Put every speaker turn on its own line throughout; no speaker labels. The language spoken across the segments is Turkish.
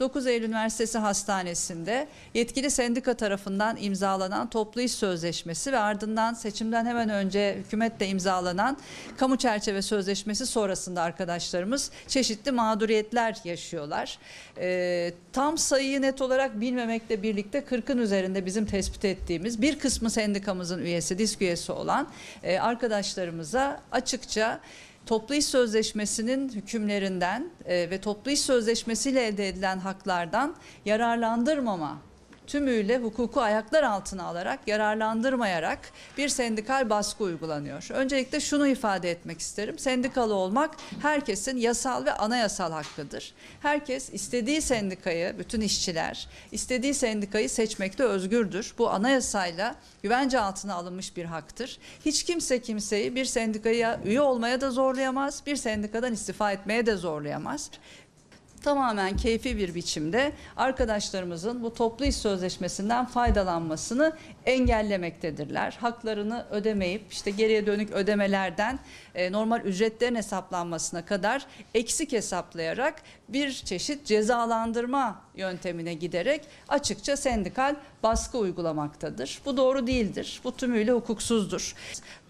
9 Eylül Üniversitesi Hastanesi'nde yetkili sendika tarafından imzalanan toplu iş sözleşmesi ve ardından seçimden hemen önce hükümetle imzalanan kamu çerçeve sözleşmesi sonrasında arkadaşlarımız çeşitli mağduriyetler yaşıyorlar. Ee, tam sayıyı net olarak bilmemekle birlikte 40'ın üzerinde bizim tespit ettiğimiz bir kısmı sendikamızın üyesi, disk üyesi olan e, arkadaşlarımıza açıkça toplu iş sözleşmesinin hükümlerinden e, ve toplu iş sözleşmesiyle elde edilen haklardan yararlandırmama tümüyle hukuku ayaklar altına alarak yararlandırmayarak bir sendikal baskı uygulanıyor. Öncelikle şunu ifade etmek isterim. Sendikalı olmak herkesin yasal ve anayasal hakkıdır. Herkes istediği sendikayı, bütün işçiler istediği sendikayı seçmekte özgürdür. Bu anayasayla güvence altına alınmış bir haktır. Hiç kimse kimseyi bir sendikaya üye olmaya da zorlayamaz, bir sendikadan istifa etmeye de zorlayamaz tamamen keyfi bir biçimde arkadaşlarımızın bu toplu iş sözleşmesinden faydalanmasını engellemektedirler. Haklarını ödemeyip işte geriye dönük ödemelerden e, normal ücretlerin hesaplanmasına kadar eksik hesaplayarak bir çeşit cezalandırma yöntemine giderek açıkça sendikal baskı uygulamaktadır. Bu doğru değildir. Bu tümüyle hukuksuzdur.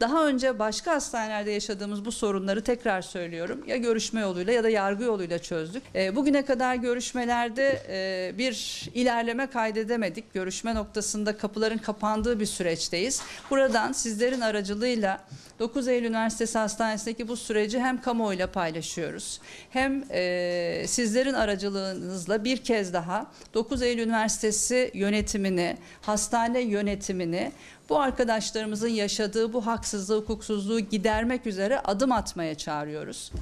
Daha önce başka hastanelerde yaşadığımız bu sorunları tekrar söylüyorum. Ya görüşme yoluyla ya da yargı yoluyla çözdük. E, bugüne kadar görüşmelerde e, bir ilerleme kaydedemedik. Görüşme noktasında kapıların kapandığı bir süreçteyiz. Buradan sizlerin aracılığıyla 9 Eylül Üniversitesi Hastanesi'ndeki bu süreci hem kamuoyuyla paylaşıyoruz. Hem e, sizlerin aracılığınızla bir kez daha 9 Eylül Üniversitesi yönetimini, hastane yönetimini bu arkadaşlarımızın yaşadığı bu haksızlığı, hukuksuzluğu gidermek üzere adım atmaya çağırıyoruz.